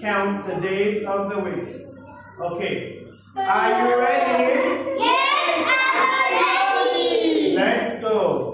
count the days of the week. Okay. Are you ready? Yes, I'm ready. Let's go.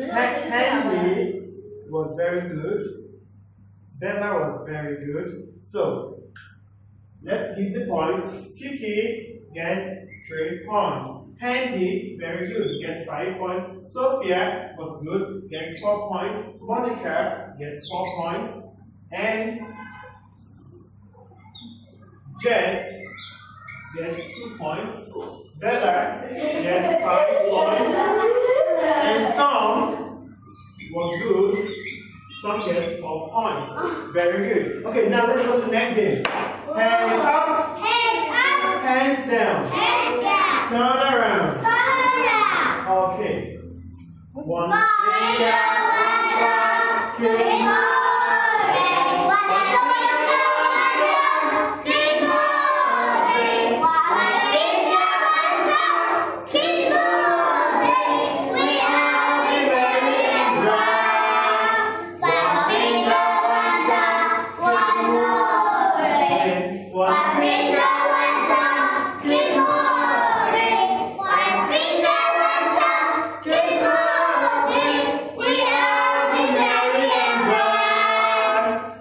Henry was very good. Bella was very good. So let's give the points. Kiki gets three points. Handy, very good, gets five points. Sophia was good, gets four points. Monica gets four points. And Jet gets two points. Bella gets five points. And Tom was good. Tom gets four points. Very good. Okay, now let's go to the next game. Hands up, Hands up, hands down. hands down. Turn around. Turn around. Okay. One finger,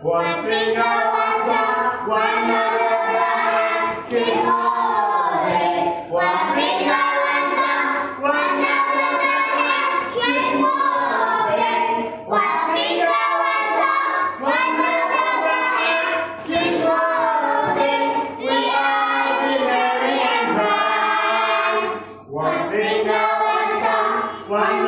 One finger, one one morning. One finger, one one morning. One finger, one one morning. We are very proud. One finger, one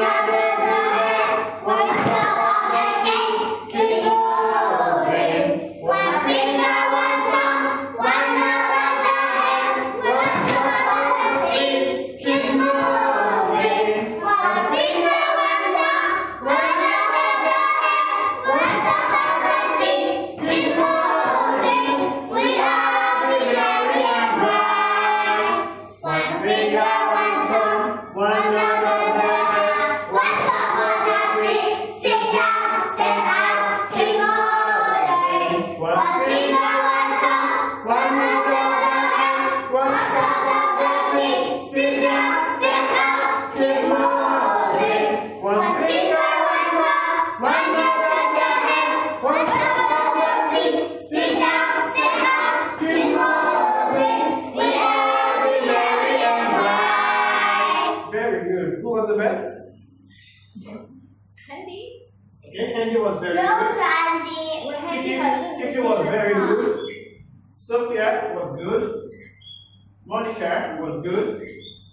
Monica was good.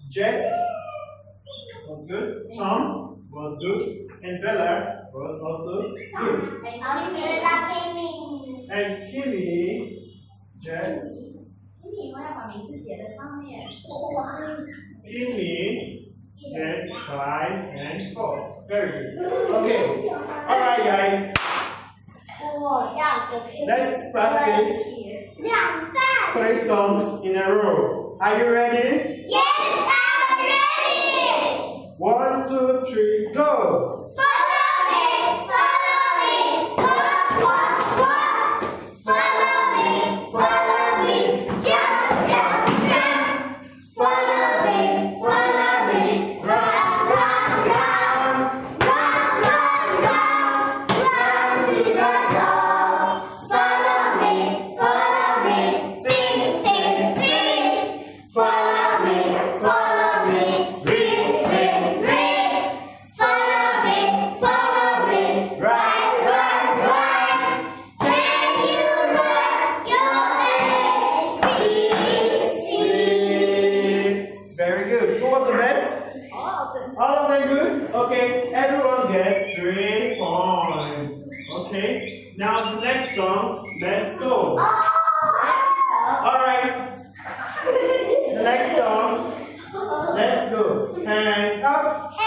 Jet was good. Tom was good. And Bella was also good. And Kimmy, And Kimmy, Jet. Kimmy, Jet, five and four. Very good. Okay. All right, guys. Let's practice three songs in a row. Are you ready? Yes,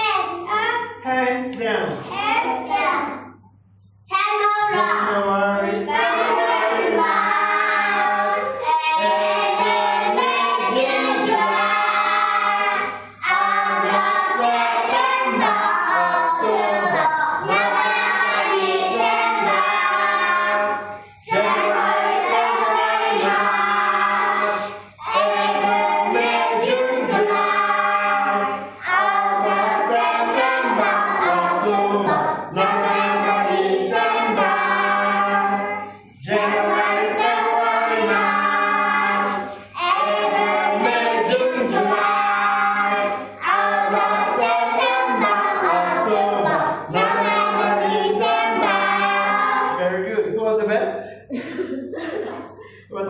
Hands up. Hands down. Hands down. Turn over. Turn over.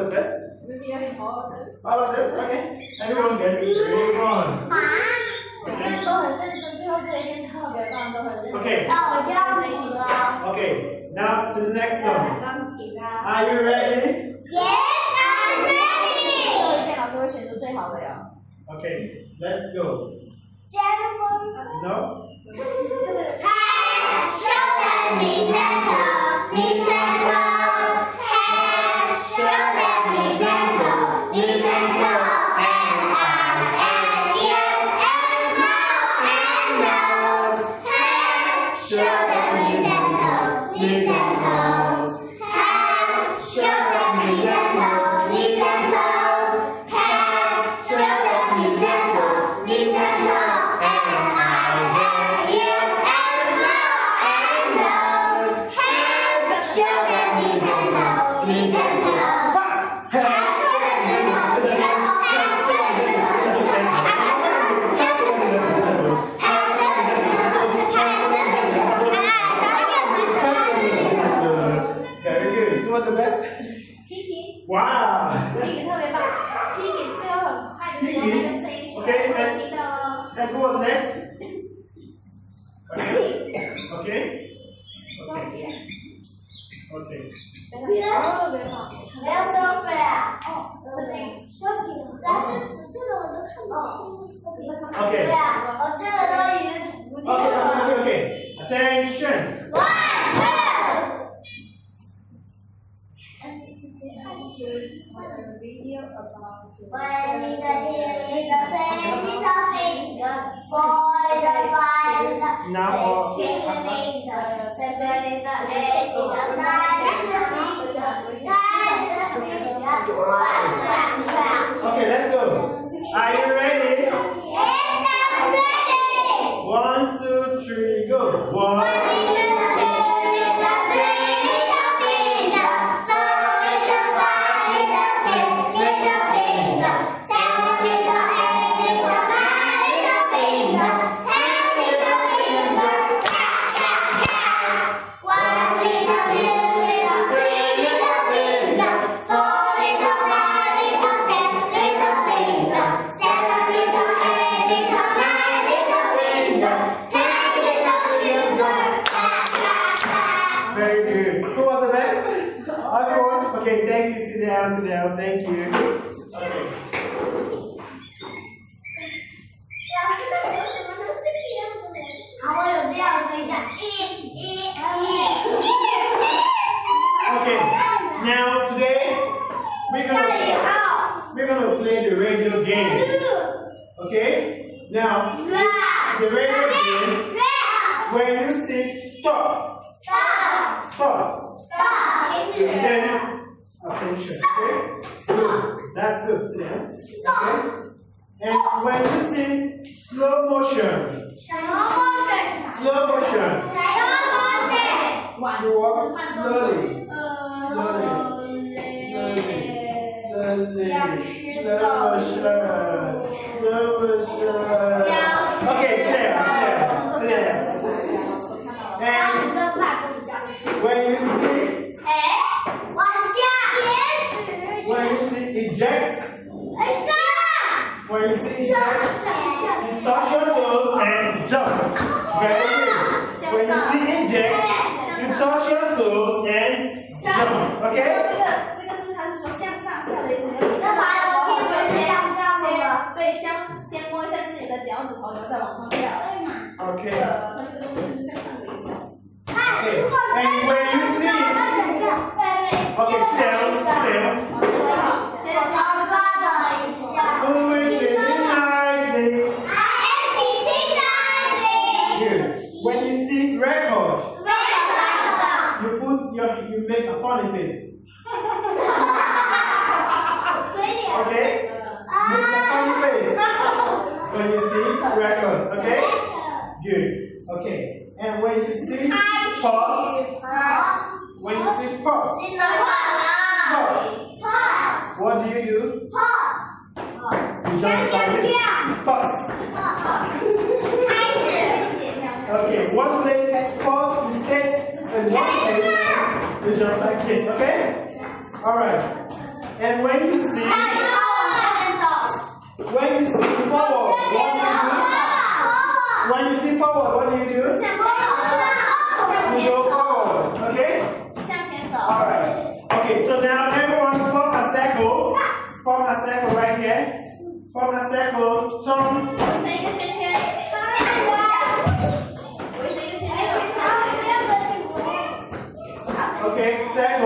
the best? Maybe all of Okay. Everyone gets three ones. Okay. Okay. Now to the next one. Are you ready? Yes, I'm ready. Okay. Let's go. Jennifer. No. Hi, show them these little. Piggy 特别棒，Piggy 最后很快的那个声音全部都听到了。And, and who was next? Okay. Okay. Okay. Okay. okay. okay. okay. okay. okay. okay. okay. Now all. Okay, let's go. Are you ready? Yes, I'm ready. One, two, three, go. One. Very good. Who was the best? Everyone? Okay, thank you. Sit down, sit down. Thank you. Okay. Okay, now today we're gonna we're gonna play the radio game. Okay? Now the radio game when you say stop Stop. Stop. And then attention. Okay? Stop. That's good. Stop. Okay? And when you say slow motion. Slow motion. Slow motion. Slow motion. You walk slowly. And when you see pause, when you see pause, pause, pause, what do you do? Pause. You try to find? Pause. Okay, one place has pause to stay, and one place is your back okay? Alright. And when you see... Okay, second